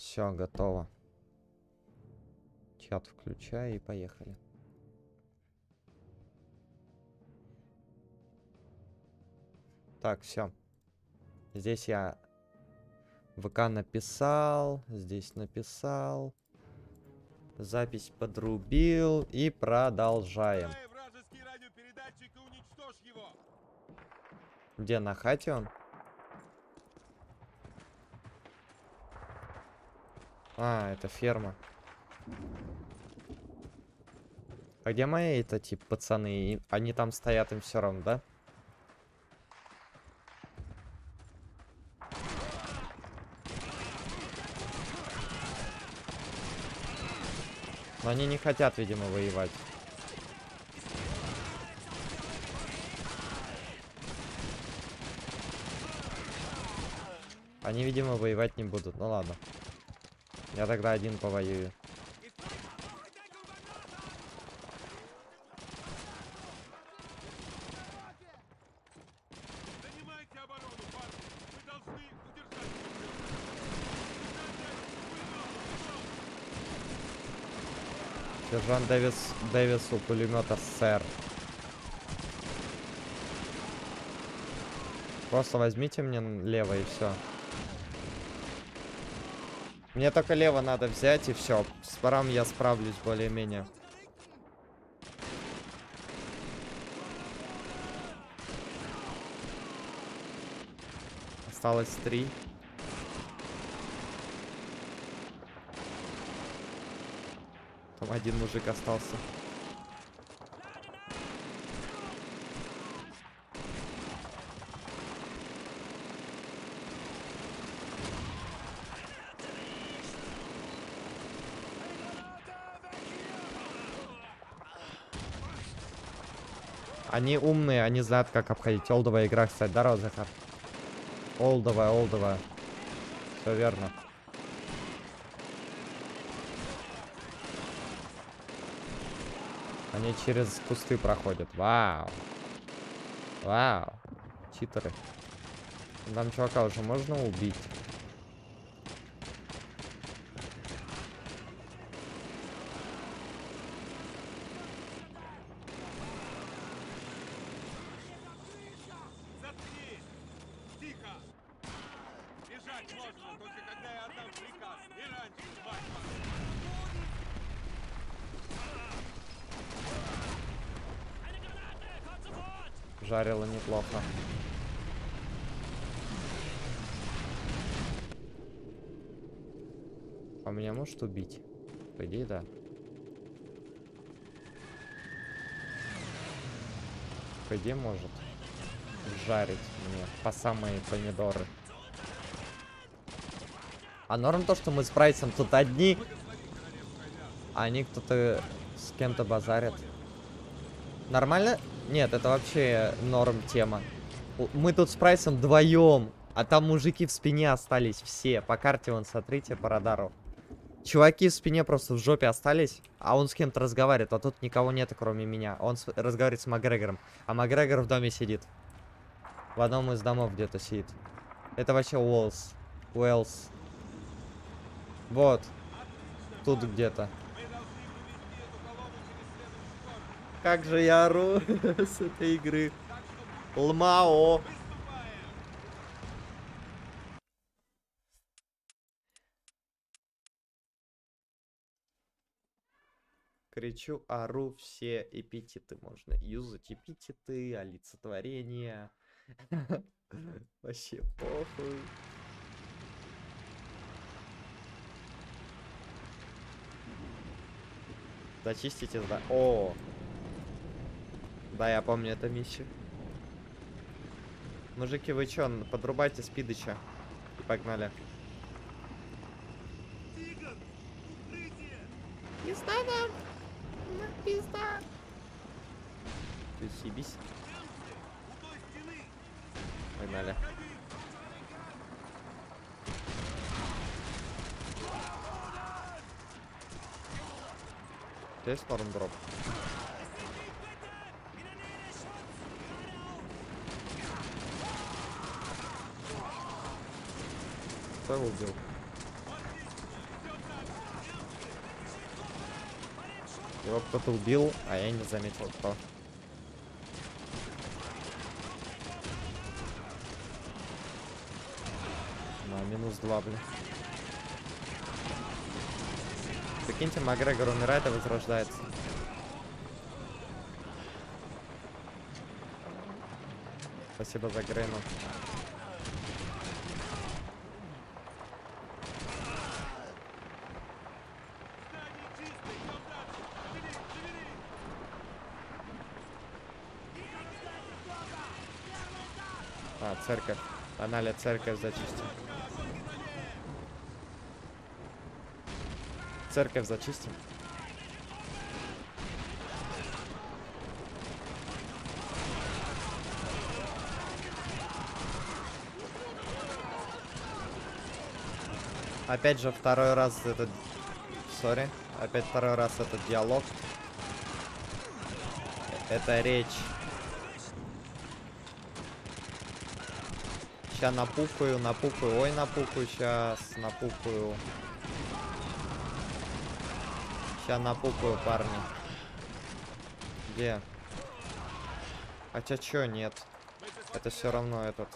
Все, готово. Чат включай и поехали. Так, все. Здесь я ВК написал, здесь написал. Запись подрубил и продолжаем. Где на хате он? А, это ферма. А где мои это типа пацаны? Они там стоят им все равно, да? Но они не хотят, видимо, воевать. Они, видимо, воевать не будут. Ну ладно. Я тогда один повоюю. Сержант Дэвис, Дэвис пулемета, сэр. Просто возьмите мне лево и все. Мне только лево надо взять и все. С паром я справлюсь более-менее. Осталось три. Там один мужик остался. Они умные, они знают, как обходить. Олдовая игра, кстати. Здорово, Захар. Олдовая, олдовая. Все верно. Они через кусты проходят. Вау. Вау. Читеры. Там чувака уже можно убить. Заткнись! Тихо! Бежать можно, только когда я отдам приказ. И раньше, мать вашу! Неплохо. А меня может убить? По идее, да. По идее, может. Жарить мне по самые помидоры. А норм то, что мы с Прайсом тут одни, а они кто-то с кем-то базарят. Нормально? Нет, это вообще норм тема. Мы тут с Прайсом вдвоем, а там мужики в спине остались все. По карте вон, смотрите, по радару. Чуваки в спине просто в жопе остались, а он с кем-то разговаривает, а тут никого нет, кроме меня. Он с- разговаривает с Макгрегором, а Макгрегор в доме сидит. В одном из домов где-то сидит. Это вообще Уолс. Уэллс. Вот. Тут где-то. Мы должны провести эту колонну через следующий город. Как же я ору с этой игры. Лмао. Кричу, ору, все эпитеты можно юзать. Эпитеты, олицетворения. Вообще похуй. Зачистите, да. О! Да, я помню это миссию. Мужики, вы чё, подрубайте спидыча. И погнали. Тигр! Пизда нам! Пизда! Ты съебись. Погнали. Здесь норм дроп. поставил, взял. Его кто-то убил, а я не заметил кто. На минус два, блин. Закиньте Макгрегор умирает, а возрождается. Спасибо за Грейну. А, церковь. Погнали церковь зачистим. Церковь зачистим. Опять же, второй раз этот... Сори. Опять второй раз этот диалог. Это речь. Сейчас напукаю, напукаю. Ой, напукаю сейчас. Напукаю. Сейчас напукаю, парни. Где? Хотя чё, нет. Это все равно этот.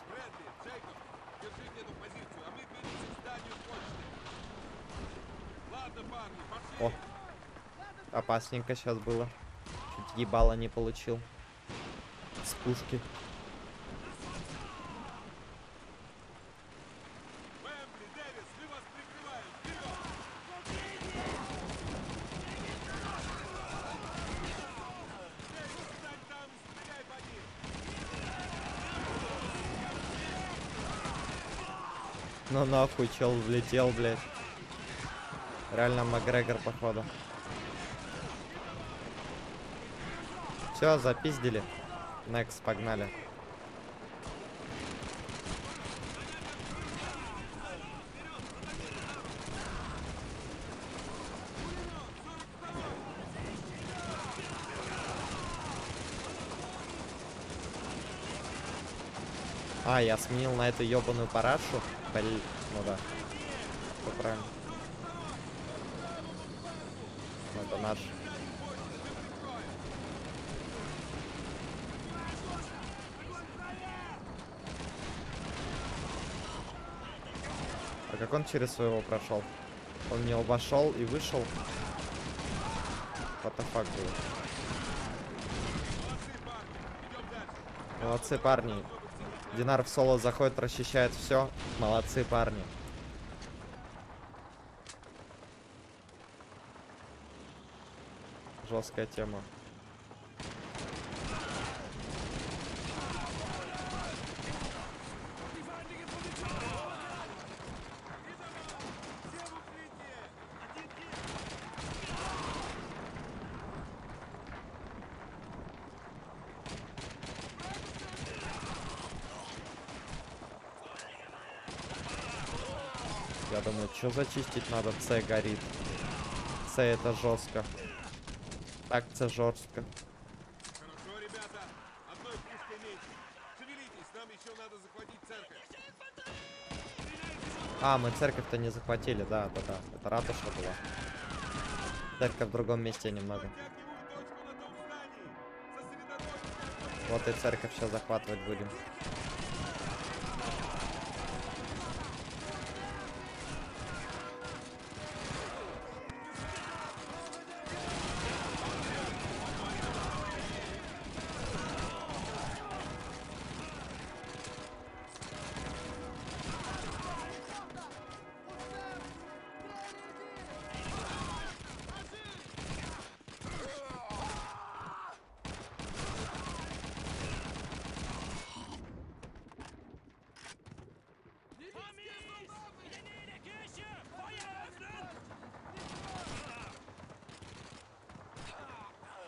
О. Опасненько сейчас было. Чуть ебало не получил. С пушки. Вэмбли, Дэвис, мы вас прикрываем. Вперед! Дэвис, встань там и стреляй по ним. Ну нахуй, чел влетел, блядь. Реально Макгрегор, походу. Все, запиздили. Next, погнали. А, я сменил на эту ебаную парашу. Блин, ну да. Все правильно. Ну, Это наш. А как он через своего прошел? Он не обошел и вышел. What the fuck, dude? Молодцы, парни, Динар в соло заходит, расчищает все. Молодцы, парни. Жесткая тема. Зачистить надо? С горит. С это жестко. Так, С жестко. Хорошо, ребята. Одной пушкой меньше. Шевелитесь, нам еще надо захватить церковь. А, мы церковь-то не захватили, да, да, да. Это ратуша была. Церковь в другом месте немного. Вот и церковь сейчас захватывать будем.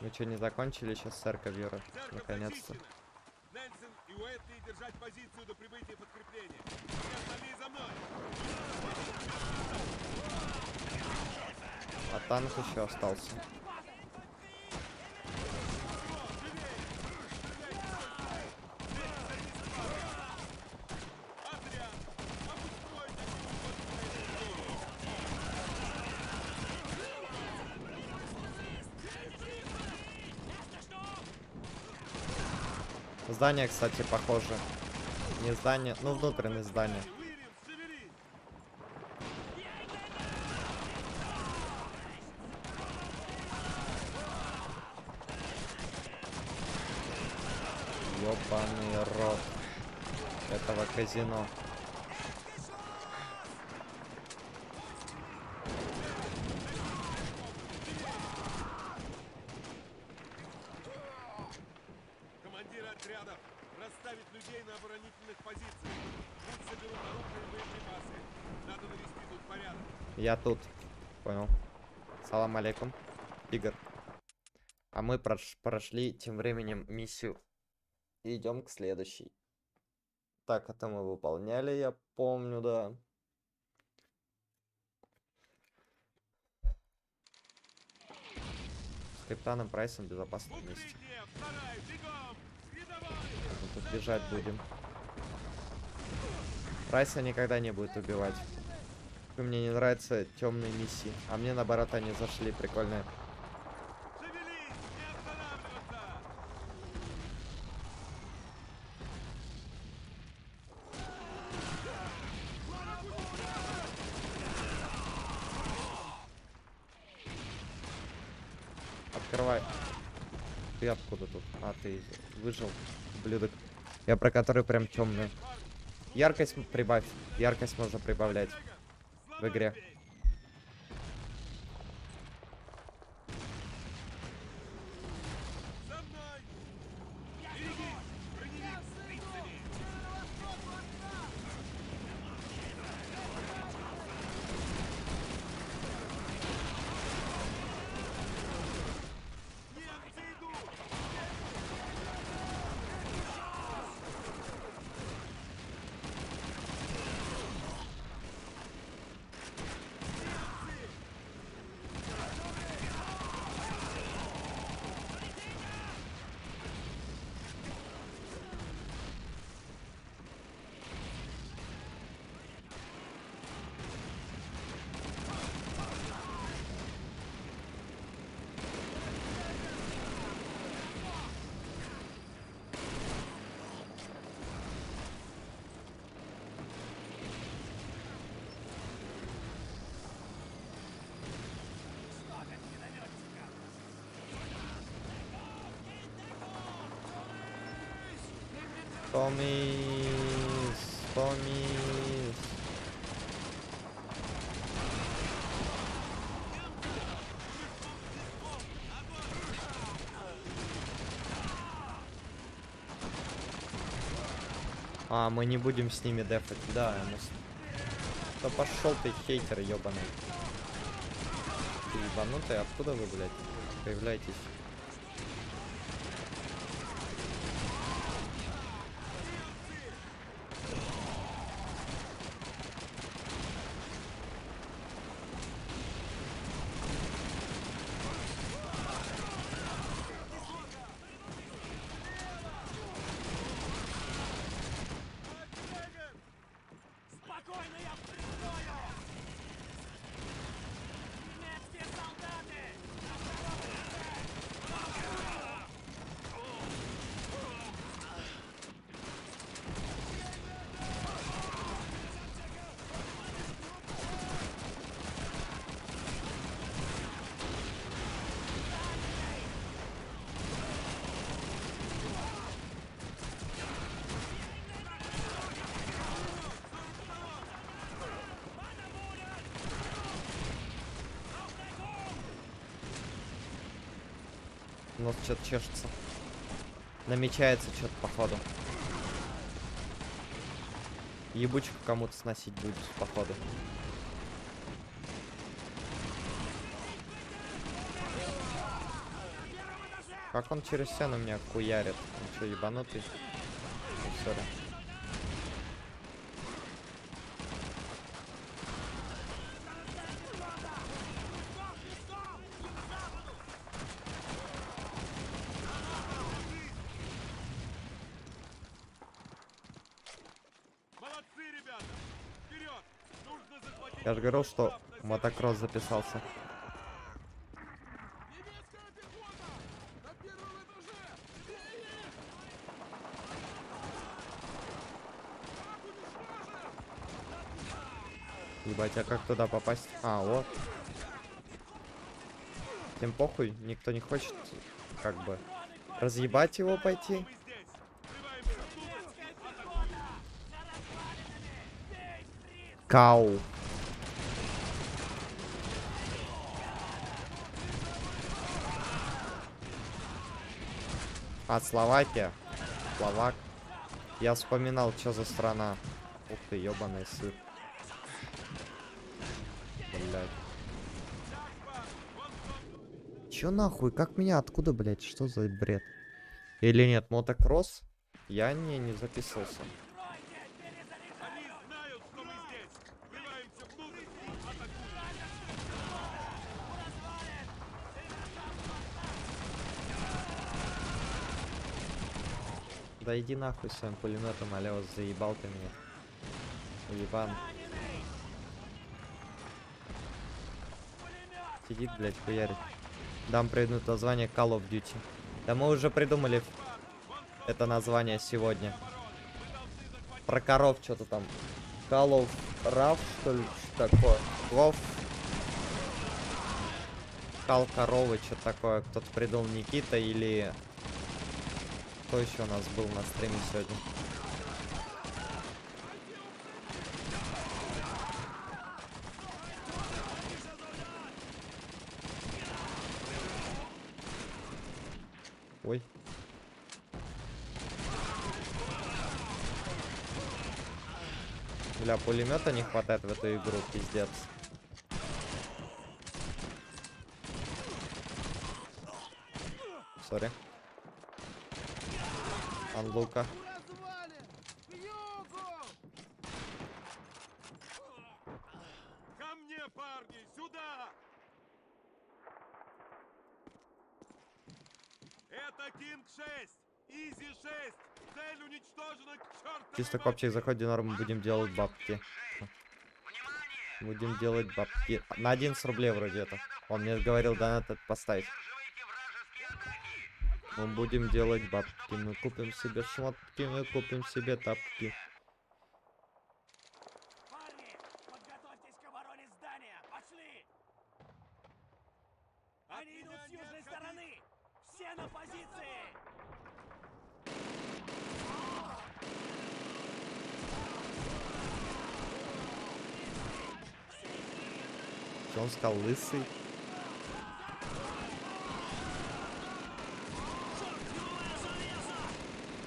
Мы что, не закончили сейчас церковью, ра- Церковь наконец-то. Нельсон и Уэтли держать позицию до прибытия подкрепления. Все остальные за мной. А танк еще остался. Здание, кстати, похоже. Не здание, ну внутреннее здание. Ёбаный рот этого казино. Я тут. Понял. Салам алейкум. Игорь. А мы прош- прошли тем временем миссию. Идем к следующей. Так, это мы выполняли, я помню, да. С капитаном Прайсом в безопасном месте. Укрытие! Вторая! Бегом! Передавай! Мы тут бежать будем. Прайса никогда не будет убивать. Мне не нравятся темные миссии. А мне наоборот они зашли прикольные. Открывай. Ты откуда тут? А, ты выжил, ублюдок. Я про который прям темный. Яркость прибавь. Яркость можно прибавлять в игре. За мной! Береги! Броневик с фрицами! Немцы идут! Томис, Томис. А, мы не будем с ними дефать. Да, мы. Да пошел ты, хейтер ебаный. Ты ебанутый, откуда вы, блядь, появляетесь? Чешется. Намечается что-то походу. Ебучку кому-то сносить будет походу. Как он через стену меня хуярит? Он что, ебанутый? Ну, сори. говорил, что мотокросс записался. Ебать, а как туда попасть? А, вот. Тем похуй, никто не хочет, как бы, разъебать его пойти. Кау. А, Словакия. Словак. Я вспоминал, что за страна. Ух ты, ебаный сыр. Чё нахуй? Как меня? Откуда, блять? Что за бред? Или нет, мотокросс? Я не, не записывался. Они знают, что мы здесь. Врываемся внутрь и атакуем. Да иди нахуй своим пулеметом, алло, заебал ты меня. Уебан. Сидит, блядь, хуярит. Дам придут название Call of Duty. Да мы уже придумали это название сегодня. Про коров что-то там. Call of Raf, что ли, что такое? Лов. Кал коровы, что такое? Кто-то придумал Никита или... Кто еще у нас был на стриме сегодня? Ой. Бля, пулемета не хватает в эту игру, пиздец. Сори. Анлука. Ко мне, парни, сюда! Это Кинг 6! Изи 6! Цель уничтожена к чертовой Чисто копчик заходит норм, будем делать бабки. Будем делать бабки. На 11 рублей вроде это. Он мне говорил донат поставить. Мы будем делать бабки. Мы купим себе шмотки, мы купим себе тапки. Парни, подготовьтесь к обороне здания. Пошли! Они идут с южной стороны. Все на позиции. Что он сказал, лысый?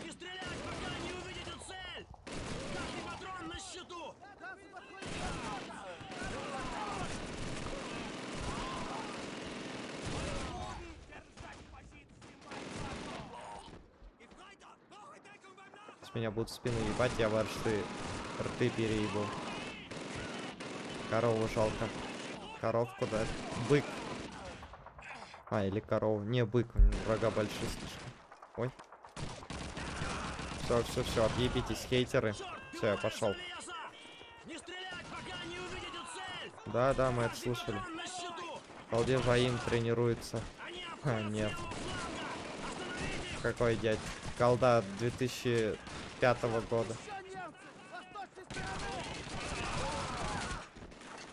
Не стрелять, пока не увидите цель! Каждый патрон на счету! Держать позиции, С меня будут в спину ебать, я во рты, рты переебу. Корову жалко. Коровку, да. Бык. А, или корову. Не, бык, врага большие слишком. Ой. Все, все, все, объебитесь, хейтеры. Все, я пошел. Да, да, мы это слышали. Балде Ваим тренируется. А, нет. Какой дядь? Колда 2005 года.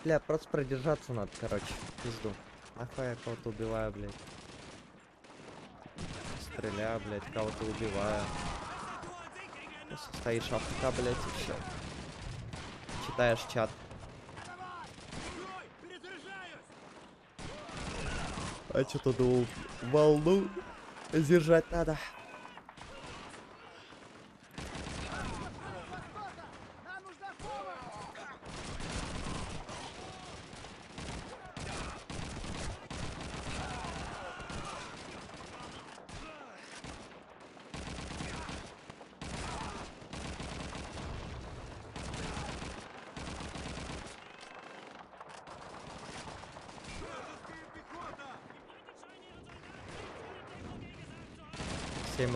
Бля, просто продержаться надо, короче. Пизду. Нахуй я кого-то убиваю, блядь. Стреляю, блядь, кого-то убиваю. Стоишь АФК, блядь, и все. Читаешь чат. А что-то думал, волну держать надо.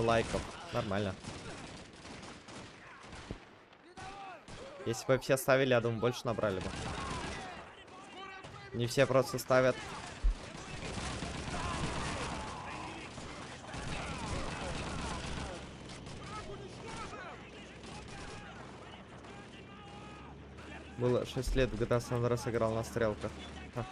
Семь лайков. Нормально. Если бы все ставили, я думаю, больше набрали бы. Не все просто ставят. Было 6 лет San Andreas играл на стрелках. Ха.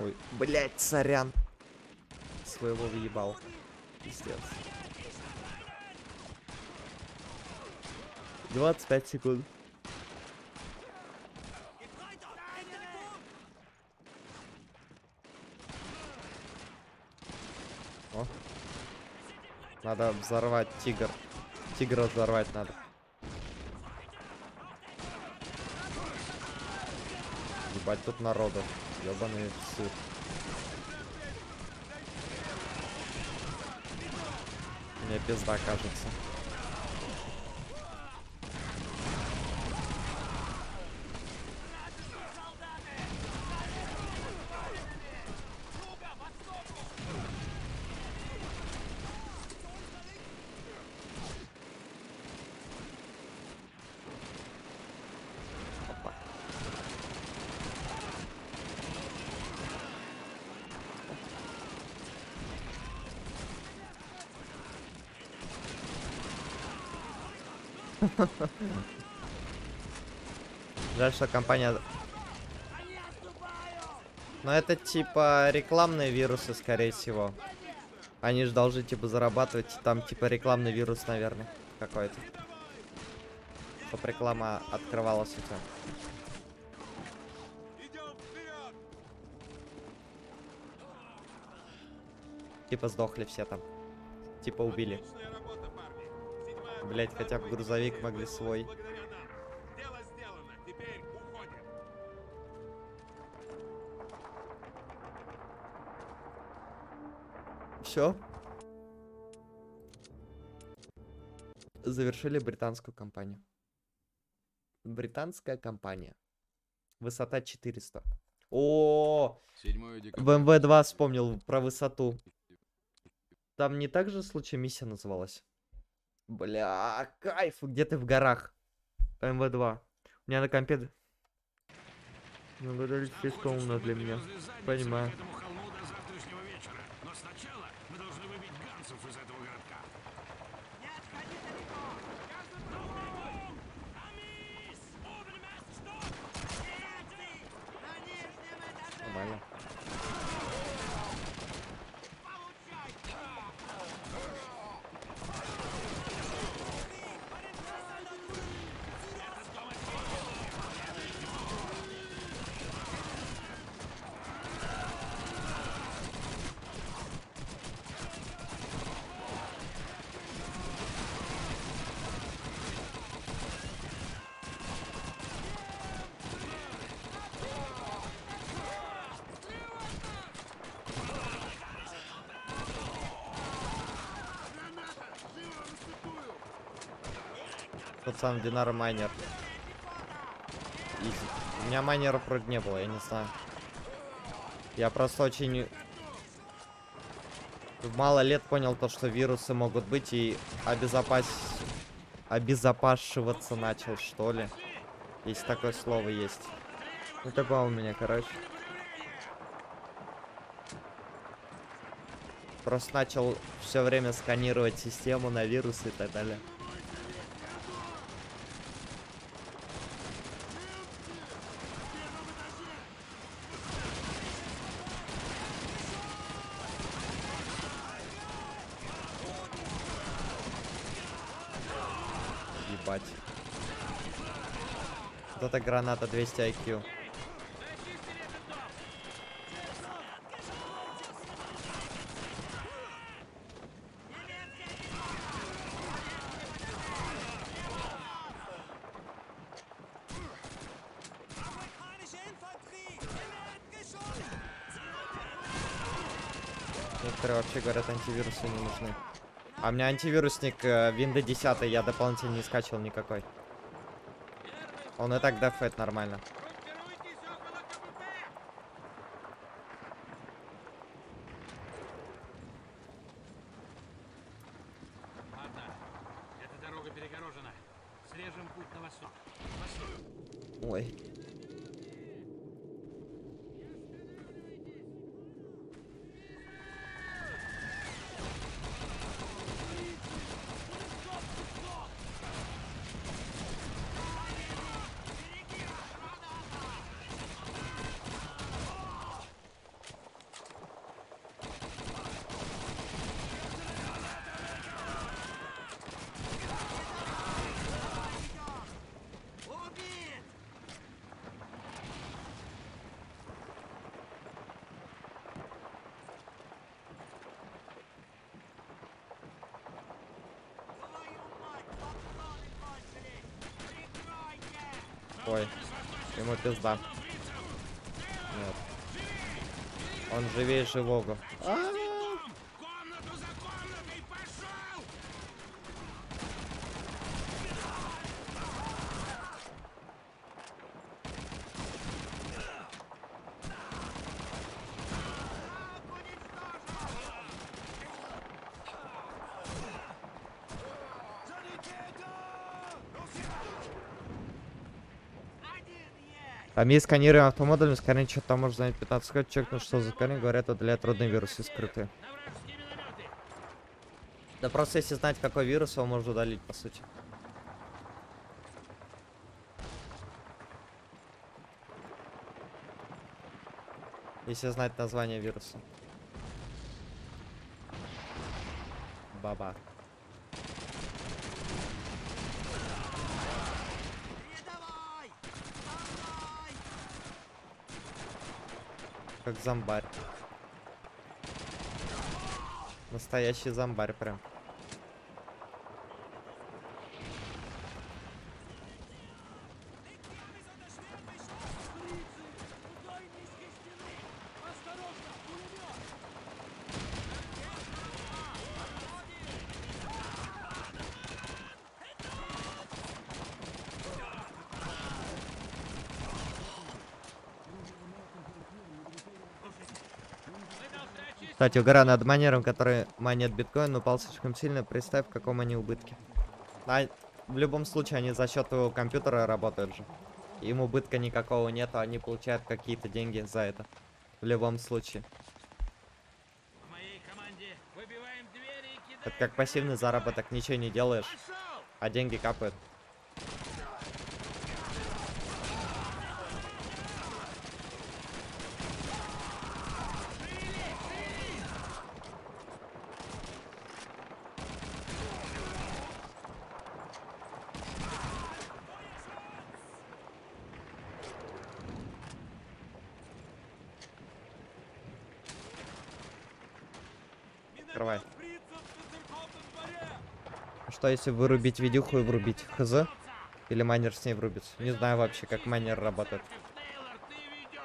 Ой, блять, сорян. Своего въебал. Пиздец. 25 секунд. О. Надо взорвать тигр. Тигра взорвать надо. Ебать тут народу. Ёбаный сыр. Мне пизда кажется. Жаль, что компания... Но это типа рекламные вирусы, скорее всего. Они же должны типа зарабатывать. Там типа рекламный вирус, наверное, какой-то. Чтоб реклама открывалась у тебя. Типа сдохли все там. Типа убили. Отличная Блять, хотя бы грузовик могли свой. благодаря нам. Дело сделано. Теперь уходим. Все. Завершили британскую компанию. Британская компания. Высота 400. О, 7 декабря. в МВ-2 вспомнил про высоту. Там не так же случай миссия называлась? Бля, кайф, где ты в горах? МВ-2. У меня на компе... Ну, говорили, слишком умно для меня. Понимаю. К этому холму до завтрашнего вечера. Но сначала мы должны выбить ганцев из этого городка. Не отходи далеко! Я за тобой! Амис! Вовремя! Стоп! На нижнем этаже! Нормально. Получай! Пацан, Динар майнер. Изи. У меня майнера вроде не было, я не знаю. Я просто очень... В мало лет понял то, что вирусы могут быть и обезопас... обезопашиваться начал, что ли. Если такое слово есть. Ну такое у меня, короче. Просто начал все время сканировать систему на вирусы и так далее. Ебать. Вот эта граната 200 IQ. Некоторые вообще говорят, антивирусы не нужны. А у меня антивирусник э, Windows 10, я дополнительно не скачивал никакой. Он и так дефает нормально. Пизда. Нет. Он живее живого. Комнату Там есть сканируем автомодулем, сканировать что-то там может занять 15 секунд, чекнуть, что за сканирование, говорят, удаляет родные вирусы скрытые. Да просто если знать, какой вирус, его можно удалить, по сути. Если знать название вируса. Баба. Как зомбарь. Настоящий зомбарь прям. Кстати, угора над майнером, который майнит биткоин, упал слишком сильно. Представь, в каком они убытке. А в любом случае, они за счет твоего компьютера работают же. Им убытка никакого нету, они получают какие-то деньги за это. В любом случае. В моей команде выбиваем двери и кидаем... Это как пассивный заработок, ничего не делаешь, а деньги капают. Открывай. А Что если вырубить видюху и врубить хз? Или майнер с ней врубится? Не знаю вообще, как майнер работает. Тейлор, ты ведешь!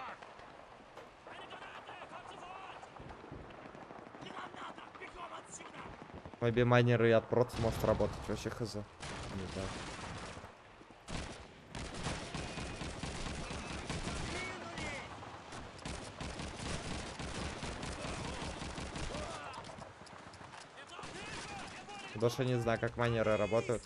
Моби майнер и от проц может работать. Вообще хз. Не знаю. Что не знаю, как майнеры работают.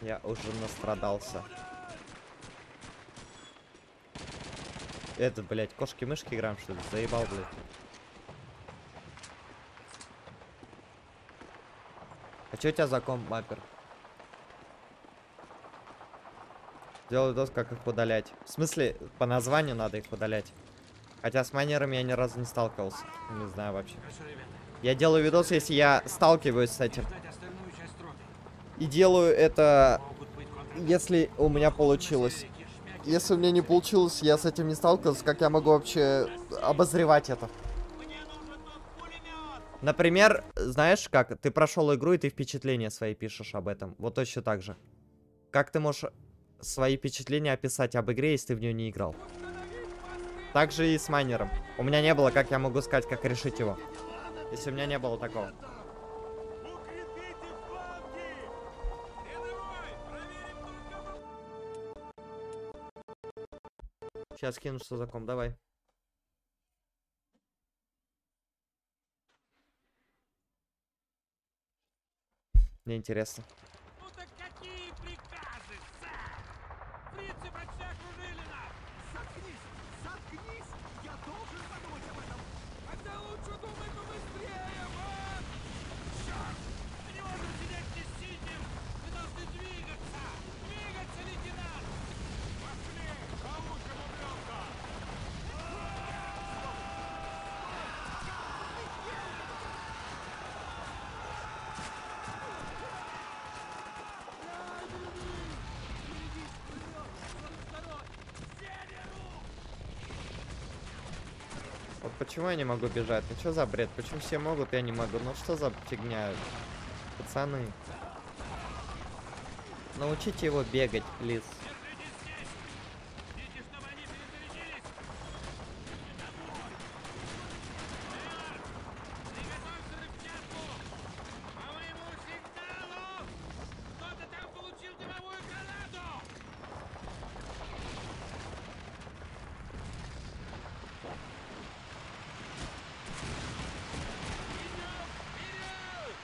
Я уже настрадался. Этот, блядь, кошки-мышки играем, что ли? Заебал, блядь. Чё у тебя за комп, маппер? Делаю видос, как их удалять. В смысле, по названию надо их удалять. Хотя с майнерами я ни разу не сталкивался. Не знаю вообще. Я делаю видос, если я сталкиваюсь с этим. И делаю это, если у меня получилось. Если у меня не получилось, я с этим не сталкивался, как я могу вообще обозревать это? Например, знаешь как, ты прошел игру, и ты впечатления свои пишешь об этом. Вот точно так же. Как ты можешь свои впечатления описать об игре, если ты в нее не играл? Так же и с майнером. У меня не было, как я могу сказать, как решить его. Если у меня не было такого. Сейчас кину что за ком, давай. Мне интересно. Ну так какие приказы, сэр? Фрицы почти окружили нас! Заткнись! Заткнись! Я должен подумать об этом! Тогда лучше думай побыстрее, вот! Черт! Мы не можем сидеть здесь сидим! Мы должны двигаться! Двигаться, лейтенант! Пошли! Получим убьется! Вот почему я не могу бежать? Ну что за бред? Почему все могут, я не могу? Ну что за фигня? Пацаны. Научите его бегать, плиз. Держитесь здесь! Видите, чтобы они перезарядились! Эйвор! Приготовься к взятку! По моему сигналу! Кто-то там получил дымовую гранату! Идем вперед!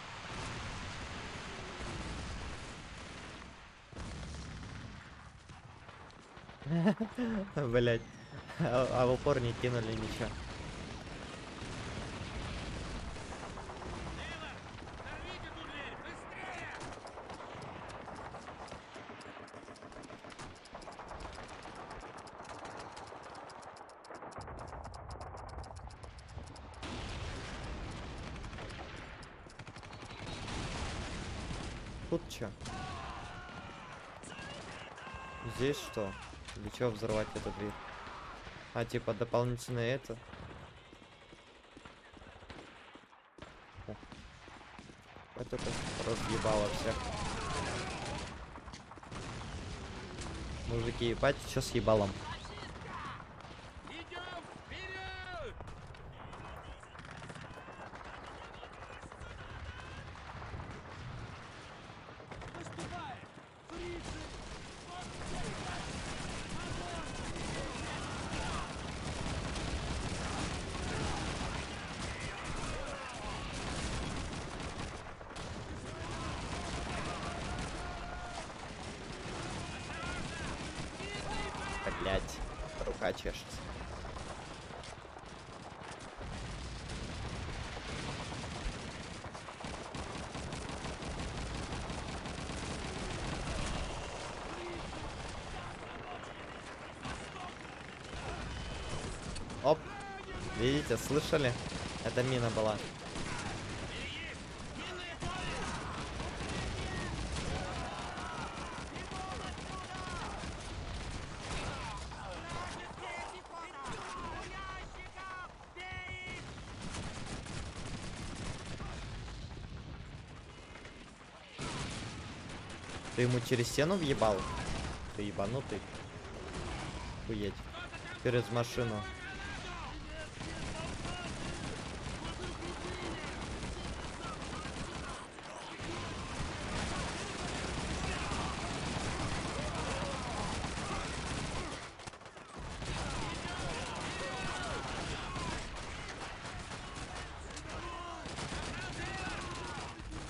Блять. А, а в упор не кинули ничего. Эйвор, взорвите ту дверь! Быстрее! Тут чё? Здесь что? Для чего взорвать эту дверь? А, типа дополнительно это? О. Это разъебало всех. Мужики, ебать, что с ебалом? Идем вперед! Наступает! Фрицы! Блять, рука чешется. Оп. Видите, слышали? Это мина была. Ты ему через стену въебал? Ты ебанутый. Хуеть. Через машину.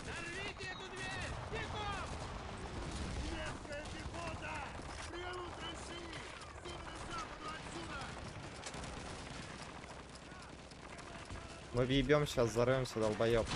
Взорвите эту дверь! Бегом! Немецкая пехота! Прямо к России! С северо-западу отсюда! Мы въебем сейчас, взорвемся, долбоеб.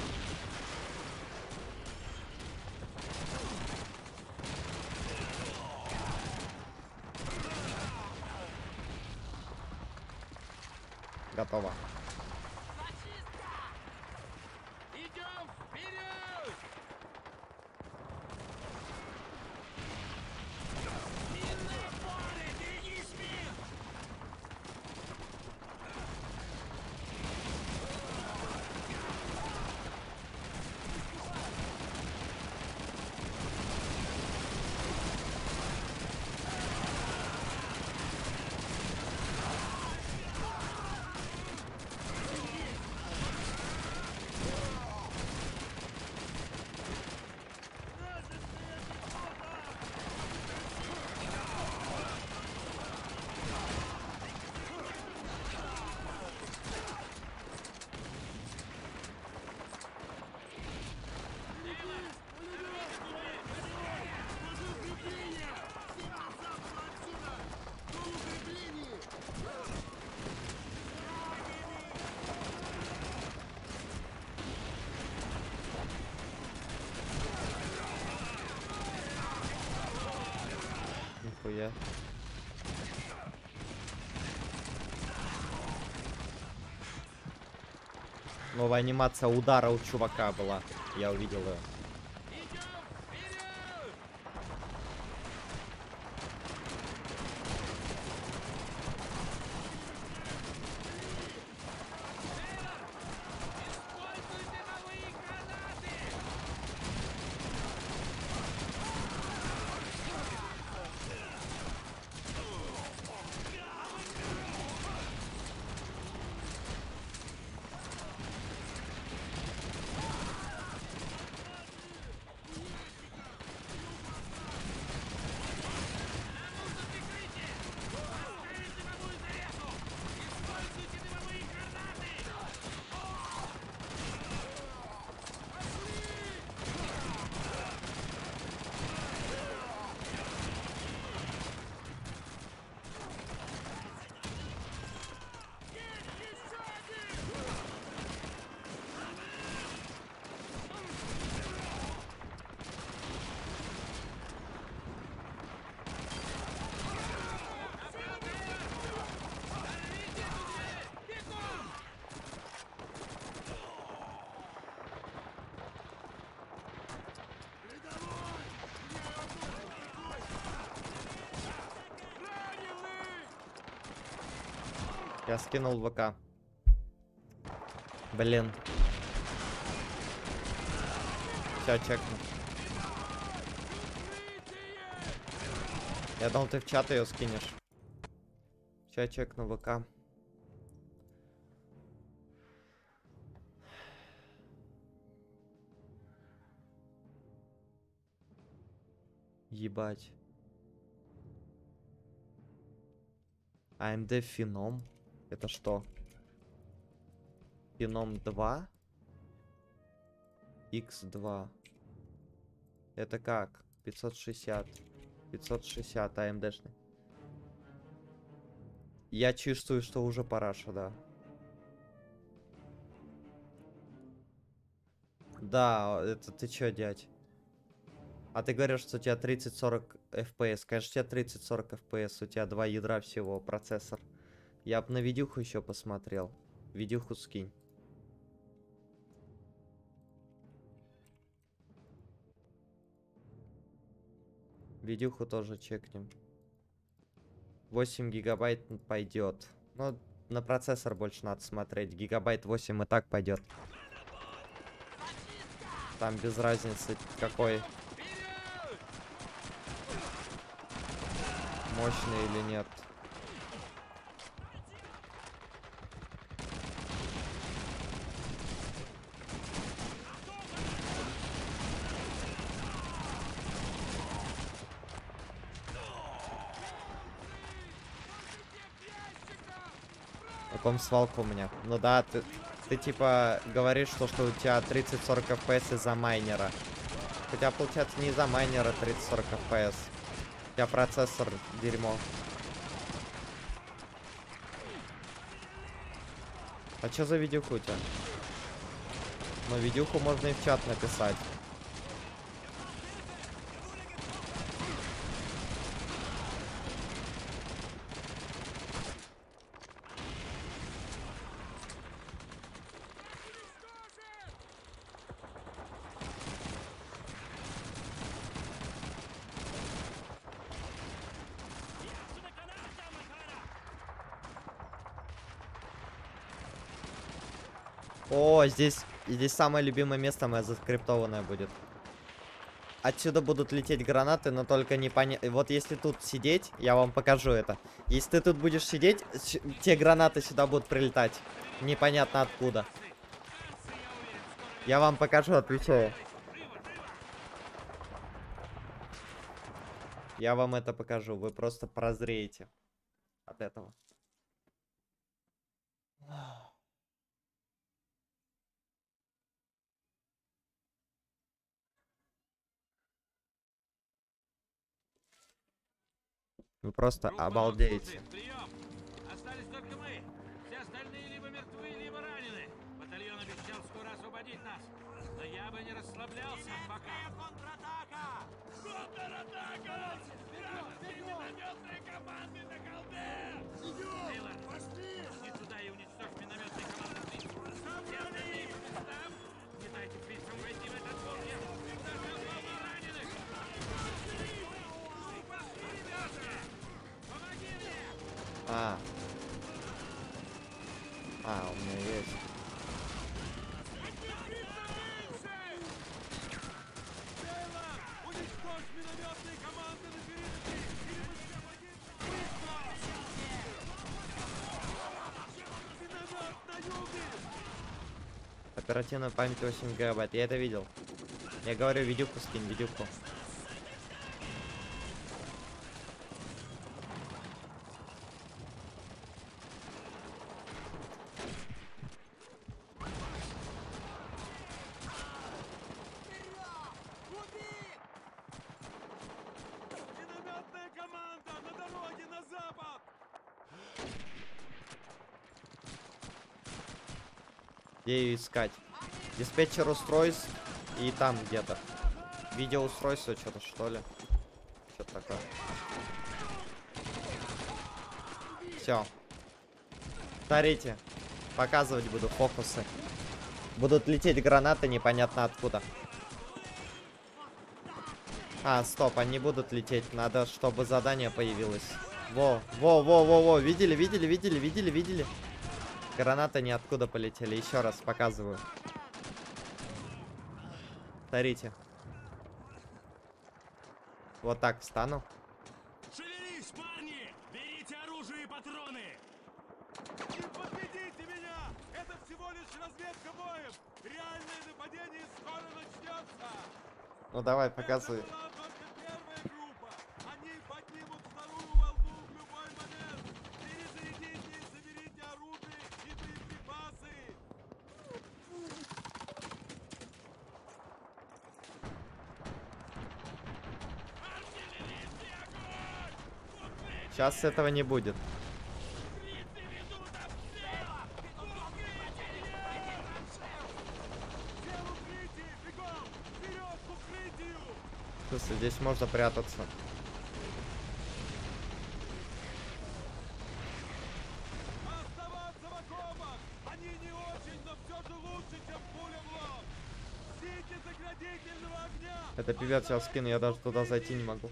Новая анимация удара у чувака была. Я увидел ее. Скинул ВК. Блин. Все, чекну. Я думал, ты в чат ее скинешь. Сейчас чекну ВК. Ебать. AMD Phenom. Это что? Phenom 2? X2. Это как? 560. 560 AMD-шный. Я чувствую, что уже параша, да. Да, это ты чё, дядь? А ты говоришь, что у тебя 30-40 FPS. Конечно, у тебя 30-40 FPS, у тебя два ядра всего, процессор. Я бы на видюху еще посмотрел. Видюху скинь. Видюху тоже чекнем. 8 гигабайт пойдет. Но на процессор больше надо смотреть. Гигабайт 8 и так пойдет. Там без разницы какой. Мощный или нет. Каком свалка у меня? Ну да, ты, ты типа говоришь, что, что у тебя 30-40 FPS из-за майнера. Хотя получается не из-за майнера 30-40 FPS. У тебя процессор дерьмо. А что за видюху у тебя? Ну, видюху можно и в чат написать. Здесь, здесь самое любимое место мое заскриптованное будет. Отсюда будут лететь гранаты, но только не понятно. Вот если тут сидеть, я вам покажу это. Если ты тут будешь сидеть, те гранаты сюда будут прилетать. Непонятно откуда. Я вам покажу, отвечаю. Я вам это покажу. Вы просто прозреете от этого. Вы просто обалдеете. Оперативная память 8 гигабайт. Я это видел. Я говорю, видюку скинь, видюку. Минометная команда на дороге на запад! Где ее искать? Диспетчер устройств и там где-то. Видеоустройство что-то что ли? Что-то такое. Все. Смотрите. Показывать буду фокусы. Будут лететь гранаты непонятно откуда. А, стоп, они будут лететь. Надо, чтобы задание появилось. Во, во, во, во, во. Видели, видели, видели, видели, видели? Гранаты ниоткуда полетели. Еще раз показываю. Смотрите. Вот так встану. Шевелись, парни! Берите оружие и патроны! Не подведите меня! Это всего лишь разведка боем! Реальное нападение скоро начнется! Ну давай, показывай. Это Сейчас этого не будет. В! В смысле, здесь можно прятаться. В в! Это певец сейчас скину, я даже туда зайти не могу.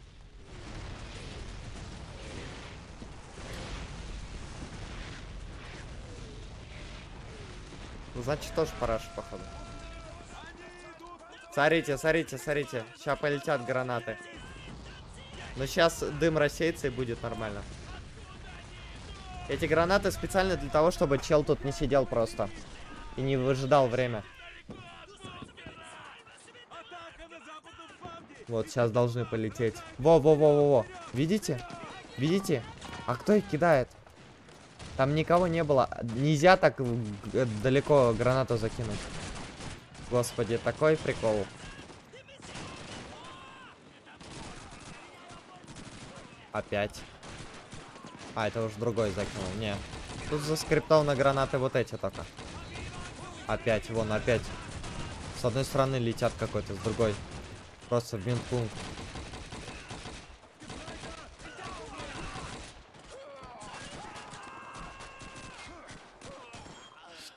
Значит, тоже параш, походу. Смотрите, смотрите, смотрите. Сейчас полетят гранаты. Но сейчас дым рассеется и будет нормально. Эти гранаты специально для того, чтобы чел тут не сидел просто. И не выжидал время. Вот, сейчас должны полететь. Во-во-во-во-во. Видите? Видите? А кто их кидает? Там никого не было. Нельзя так э, далеко гранату закинуть. Господи, такой прикол. Опять. А, это уже другой закинул. Не. Тут заскриптованы гранаты вот эти только. Опять, вон, опять. С одной стороны летят какой-то, с другой. Просто в минпункт.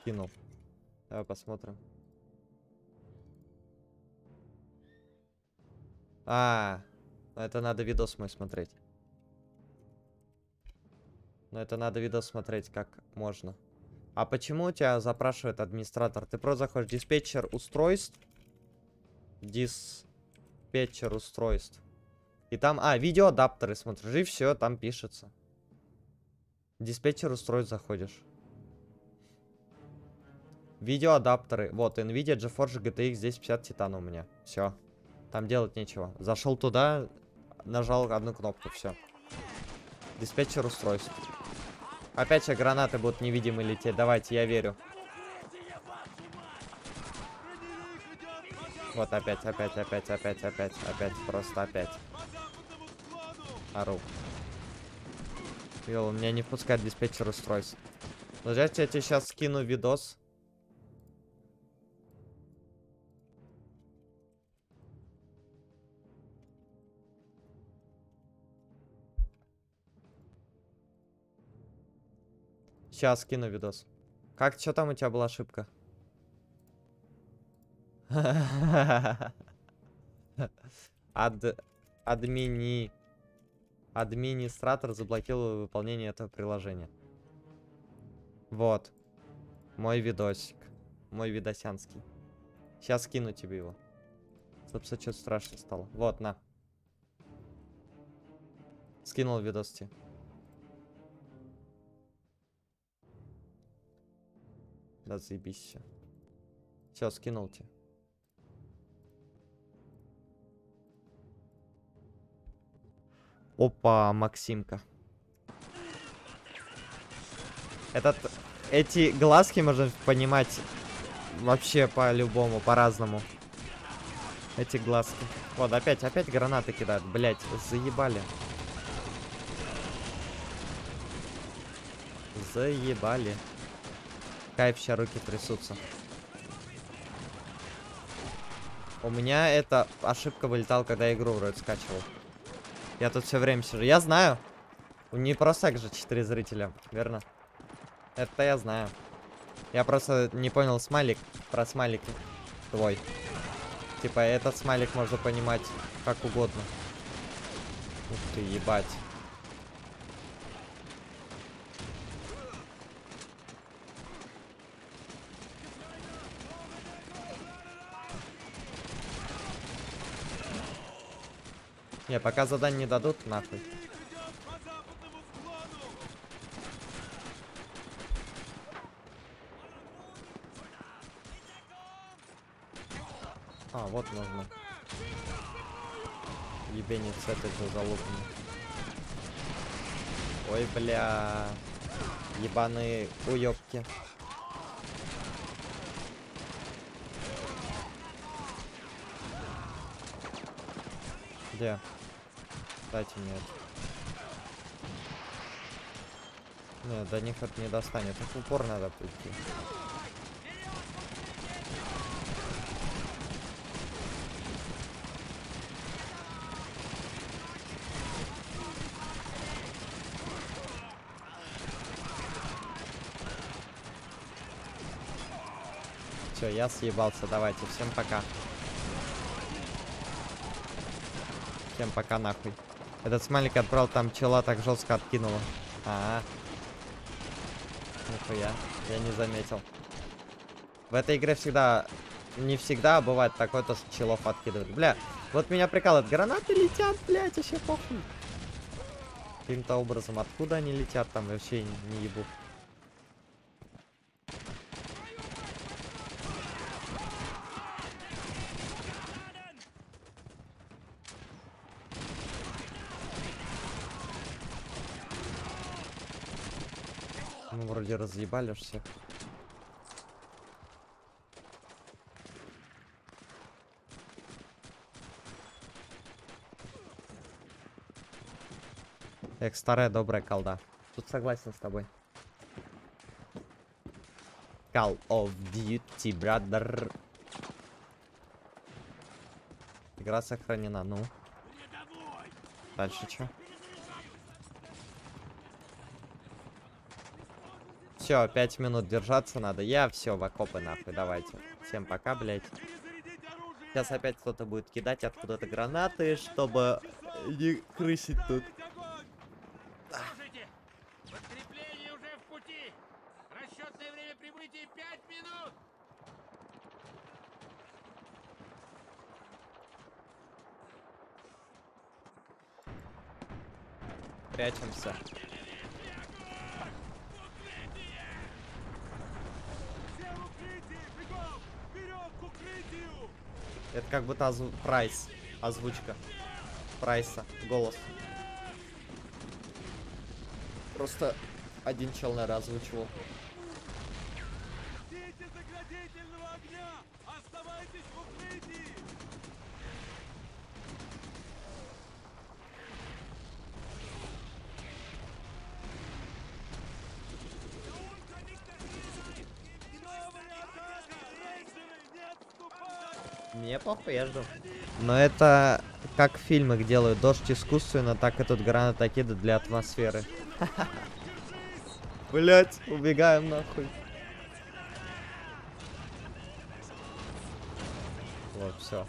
Скинул. Давай посмотрим. А, это надо видос мой смотреть. Но это надо видос смотреть, как можно. А почему тебя запрашивает администратор? Ты просто заходишь в диспетчер устройств. Диспетчер устройств. И там, а, видеоадаптеры смотришь, и все, там пишется. Диспетчер устройств заходишь. Видеоадаптеры. Вот, NVIDIA GeForce GTX 1050 Titan у меня. Все. Там делать нечего. Зашел туда, нажал одну кнопку, все. Диспетчер устройств. Опять же гранаты будут невидимы лететь. Давайте, я верю. Вот опять, опять, опять, опять, опять, опять, просто опять. Ору. Вилл, меня не пускает диспетчер устройств. Подождите, я тебе сейчас скину видос. Сейчас скину видос. Как, что там у тебя была ошибка? Ад... Админи... Администратор заблокировал выполнение этого приложения. Вот. Мой видосик. Мой видосянский. Сейчас скину тебе его. Собственно, что-то страшно стало. Вот, на. Скинул видос тебе. Да заебись все. Скинул тебе. Опа, Максимка. Этот, эти глазки можно понимать вообще по-любому, по-разному. Эти глазки. Вот, опять, опять гранаты кидают. Блять, заебали. Заебали. Кайф, ща руки трясутся. У меня эта ошибка вылетала, когда игру вроде скачивал. Я тут все время сижу. Я знаю. Не просто так же 4 зрителя, верно? Это я знаю. Я просто не понял смайлик про смайлики твой. Типа, этот смайлик можно понимать как угодно. Ух ты, ебать. Не, пока задание не дадут, нахуй. А, вот нужно. Ебенец этой же залупанный. Ой, бля. Ебаные уёбки. Где? Дайте мне это. Не, до них это не достанет. Их упор надо прийти. Все, я съебался. Давайте, всем пока. Всем пока нахуй. Этот смайлик отправил, там чела так жестко откинуло. А, -а. Нихуя, я не заметил. В этой игре всегда, не всегда, а бывает такое, то, что челов откидывают. Бля, вот меня прикалывает, гранаты летят, блядь, вообще похуй. Каким-то образом, откуда они летят, там вообще не, не ебу. Мы вроде разъебали всех. Эх, старая добрая колда. Тут согласен с тобой. Call of Duty, brother. Игра сохранена, ну. Дальше что? Все, пять минут держаться надо. Я все в окопы нахуй, давайте. Всем пока, оружие! Сейчас опять кто-то будет кидать откуда-то гранаты, чтобы не крысить тут. Огонь! Слушайте, подкрепление уже в пути. Расчетное время прибытия 5 минут. Прячемся. Все в укрытии! Бегом! Вперед к укрытию! Это как будто озву- прайс. Озвучка. Прайса. Голос. Просто один чел, наверное, озвучивал. Мне жду. Но это как в фильмах делают. Дождь искусственно, так и тут гранатокиды для атмосферы. Блять, убегаем нахуй. Вот, все.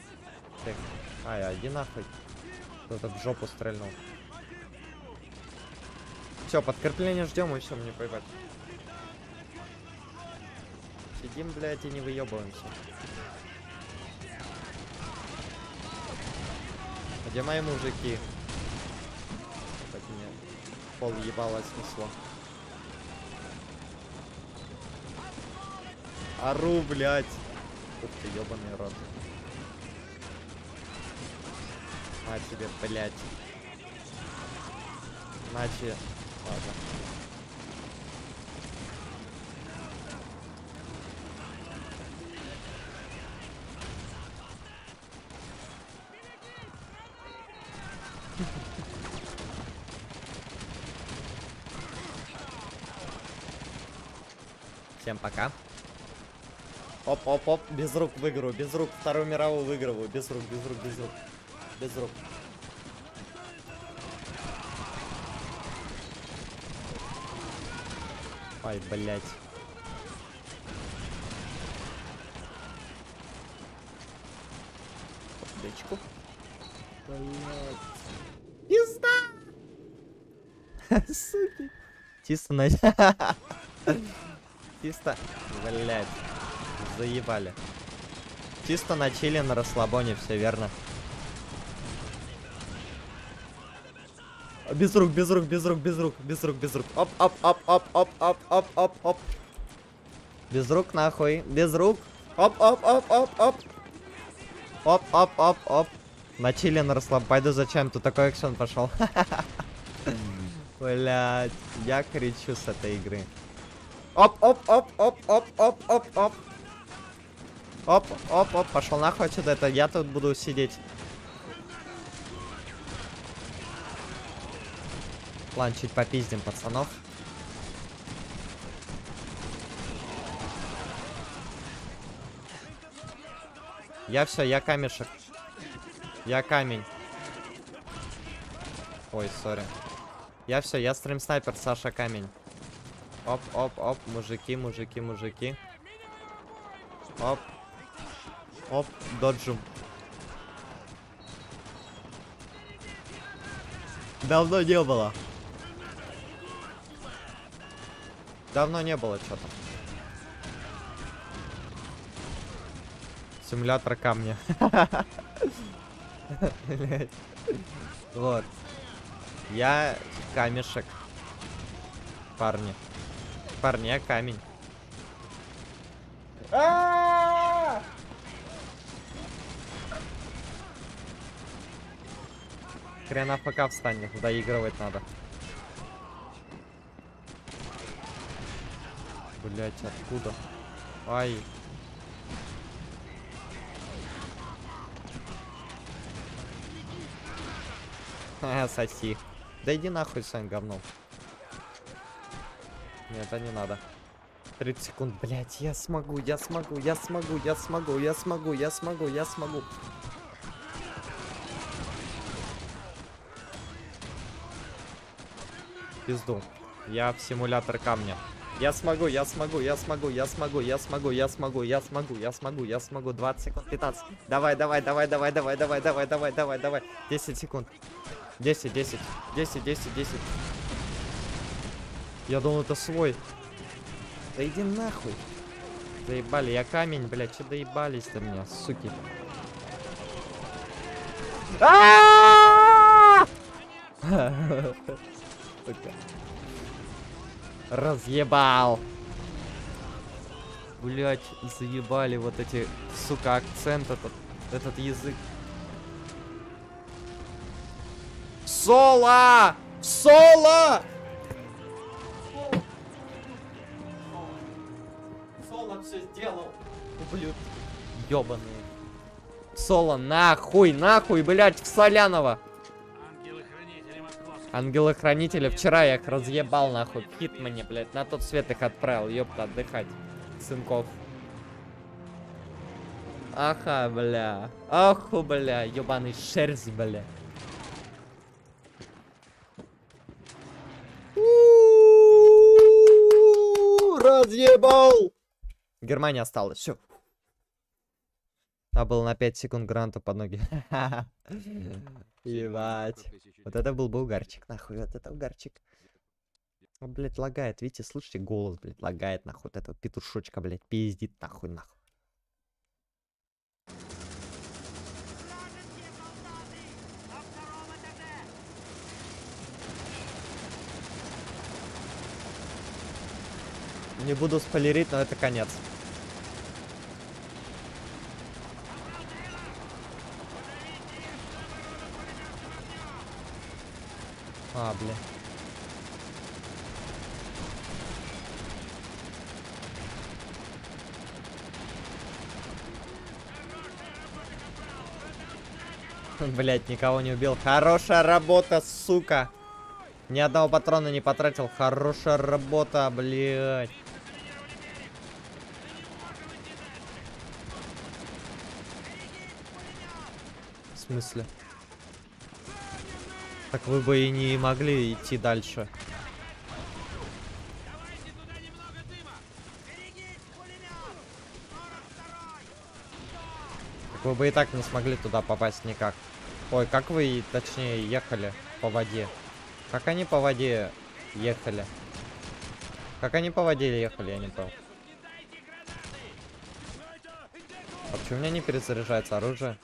Ай, иди нахуй. Кто-то в жопу стрельнул. Все, подкрепление ждем и все, мне поебать. Сидим, блядь, и не выебываемся. Где мои мужики? Так мне пол ебало снесло. Ору, блядь. Ух ты, ебаный рот. На тебе, блядь. Иначе... Ладно. Всем пока. Оп-оп-оп, без рук выиграю, без рук, вторую мировую выигрываю, без рук, без рук, без рук, без рук. Ай, блядь. Дечку. Блядь. Пизда! Суки. Чисто на... Чисто... Блядь. Заебали. Чисто на чили, на расслабоне, все верно. Без рук, без рук, без рук, без рук, без рук, без рук. Оп, оп, оп, оп, оп, оп, оп, оп, оп. Без рук нахуй, без рук. Оп, оп, оп, оп, оп. Оп, оп, оп, оп. На чили, на расслаб. Пойду зачем? Тут такой экшен пошел. Блять, я кричу с этой игры. Оп, оп, оп, оп, оп, оп, оп, оп. Оп, оп, оп, пошел нахуй отсюда. Это я тут буду сидеть. Ладно, чуть попиздим пацанов. Я все, я камешек. Я камень. Ой, сори. Я все, я стрим снайпер, Саша камень. Оп, оп, оп, мужики, мужики, мужики. Оп. Оп, доджу. Давно не было. Давно не было что-то. Симулятор камня. Вот. Я камешек. Парни. Парни, я камень. А! Хрена пока встанет, доигрывать надо. Блять, откуда? Ай. Ха, соси. Да иди нахуй, Сань, говно. Нет, это не надо. 30 секунд, блять, я смогу, я смогу, я смогу, я смогу, я смогу, я смогу, я смогу. Пизду. Я в симулятор камня. Я смогу, я смогу, я смогу, я смогу, я смогу, я смогу, я смогу, я смогу, я смогу. 20 секунд, 15. Давай, давай, давай, давай, давай, давай, давай, давай, давай, давай. 10 секунд. 10, 10, 10, 10, 10. Я думал, это свой. Да иди нахуй. Заебали, я камень, блядь, что доебались-то меня, суки. Разъебал. Блять, заебали вот эти, сука, акцент этот, этот язык. Соло! Соло! Все сделал. Ублюдки. Ёбаные. Соло, нахуй, нахуй, блять, в Солянова. Ангелы-хранители вчера я их разъебал, нахуй. Хит мне, блядь, на тот свет их отправил, ёпта, отдыхать. Сынков. Аха, бля. Аху, бля, ёбаный шерсть, бля. разъебал! Германия осталась, все. А было на 5 секунд гранта под ноги. Ебать. Вот это был бы угарчик, нахуй, вот это угарчик. Он, блядь, лагает, видите, слышите, голос, блядь, лагает, нахуй, вот этого петушочка, блядь, пиздит, нахуй, нахуй. Не буду спойлерить, но это конец. А, бля. Блять, никого не убил. Хорошая работа, сука. Ни одного патрона не потратил. Хорошая работа, блядь. В смысле? Так вы бы и не могли идти дальше. Так вы бы и так не смогли туда попасть никак. Ой, как вы, точнее, ехали по воде? Как они по воде ехали? Как они по воде ехали, я не понял. А почему у меня не перезаряжается оружие?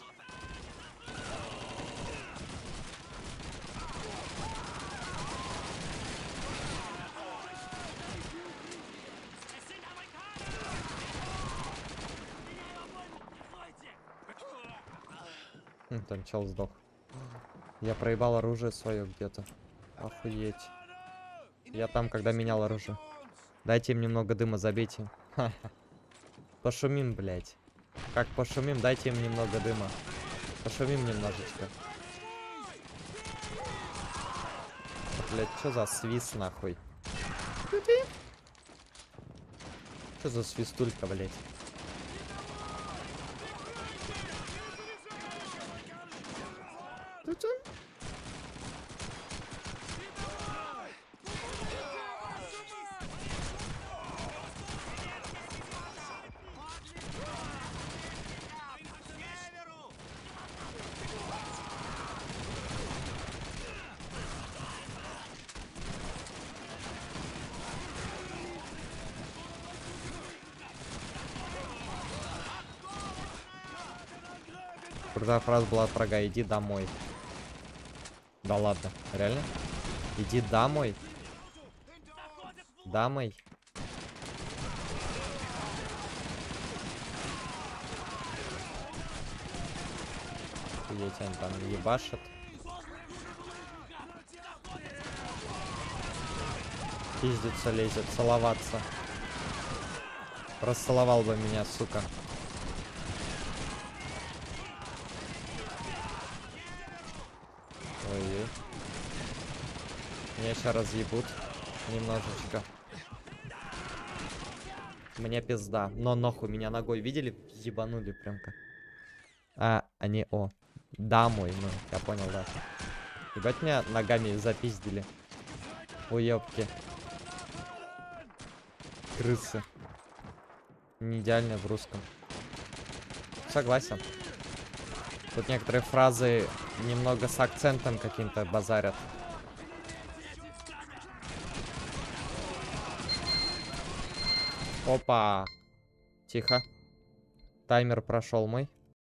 Чел сдох. Я проебал оружие свое где-то. Охуеть. Я там, когда менял оружие. Дайте им немного дыма, забейте. Пошумим, блядь. Как пошумим, дайте им немного дыма. Пошумим немножечко. Блять, что за свист нахуй? Что за свистулька, блять? Крутая фраза была от врага, иди домой. Да ладно, реально? Иди домой. Домой. Охуеть, они там ебашат. Пиздится, лезет, целоваться. Расцеловал бы меня, сука. Ой-ой. Меня сейчас разъебут. Немножечко. Мне пизда. Но нахуй меня ногой видели? Ебанули прям как. А, они, о. Домой, ну, я понял, да. Ебать меня ногами запиздили. Уёбки. Крысы. Не идеально в русском. Согласен. Тут некоторые фразы немного с акцентом каким-то базарят. Опа. Тихо. Таймер прошел мой.